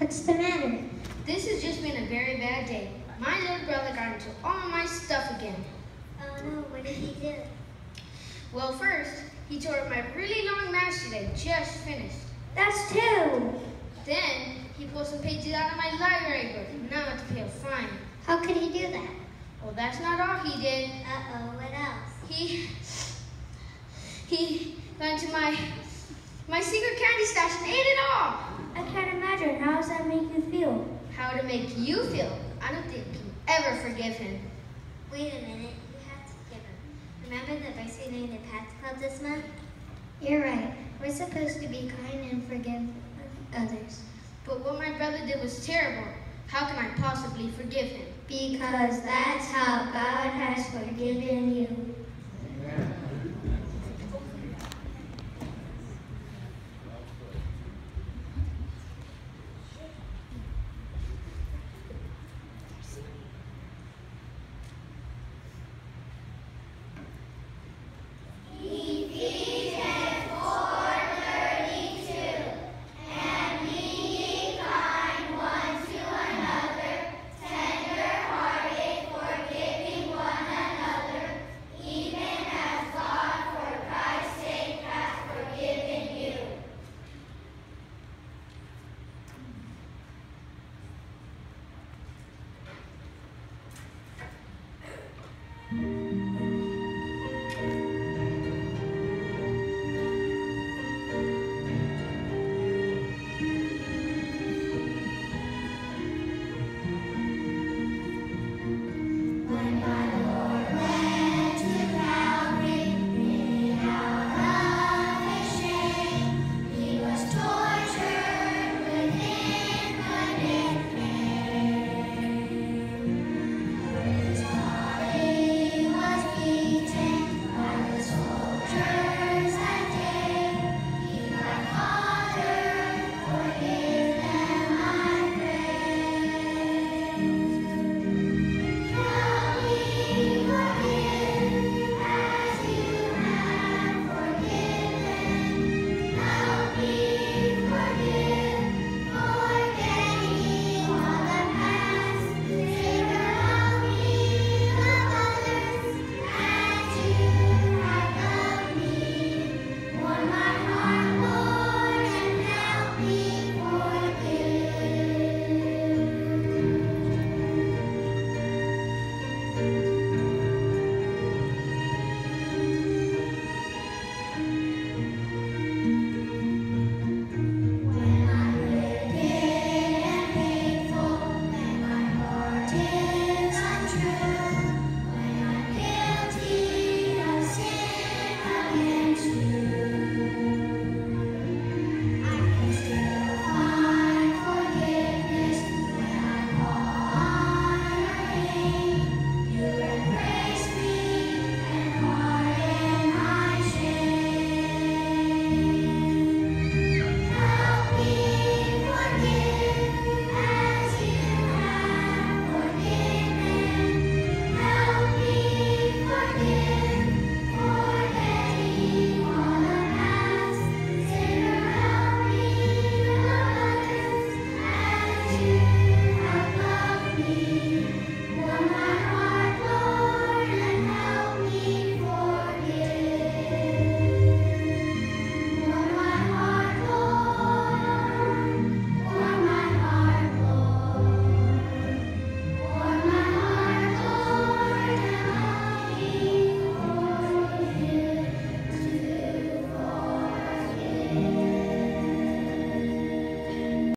What's the matter? This has just been a very bad day. My little brother got into all my stuff again. Oh no, what did he do? Well, first, he tore up my really long that I just finished. That's two. Then, he pulled some pages out of my library book. and Now I have to pay a fine. How could he do that? Well, that's not all he did. Uh-oh, what else? He he got into my my secret candy stash and ate it all. I can't How does that make you feel? How to make you feel? I don't think you ever forgive him. Wait a minute. You have to forgive him. Remember the advice we made in the Patch Club this month? You're right. We're supposed to be kind and forgive others. But what my brother did was terrible. How can I possibly forgive him? Because that's how God has forgiven you.